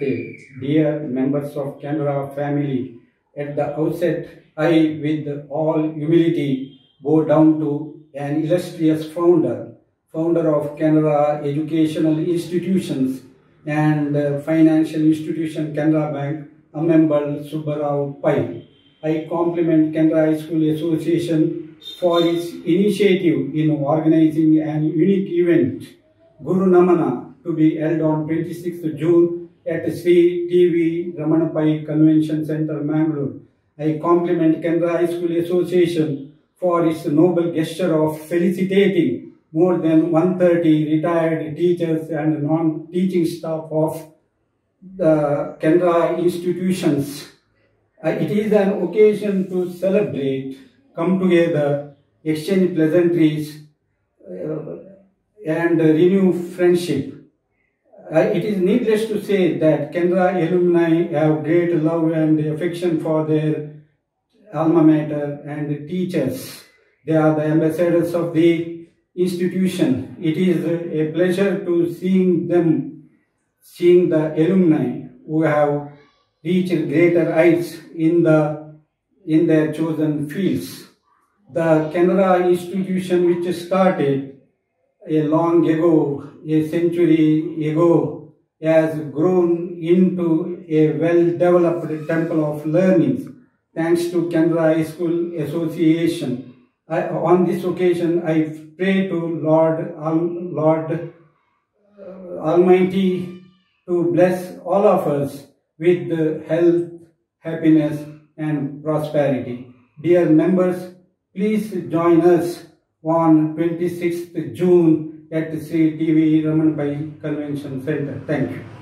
dear members of Canara family, at the outset, I, with all humility, bow down to an illustrious founder, founder of Canara Educational Institutions and Financial Institution Canara Bank, Amembal Subbarao Pai. I compliment Canara High School Association for its initiative in organizing an unique event, Guru Namana, to be held on 26th June at Sri TV Ramana Pai Convention Center, Mangalore. I compliment Canara High School Association for its noble gesture of felicitating more than 130 retired teachers and non-teaching staff of the Canara institutions. Uh, it is an occasion to celebrate, come together, exchange pleasantries, uh, and renew friendship. Uh, it is needless to say that Canara alumni have great love and affection for their alma mater and teachers. They are the ambassadors of the institution. It is a pleasure to seeing them, seeing the alumni who have reached greater heights in the in their chosen fields. The Canara institution which started a long ago, a century ago, has grown into a well-developed temple of learning thanks to Canara High School Association. I, on this occasion, I pray to Lord, Lord uh, Almighty to bless all of us with health, happiness, and prosperity. Dear members, please join us on 26th June at CTV TV Ramana Pai Convention Center. Thank you.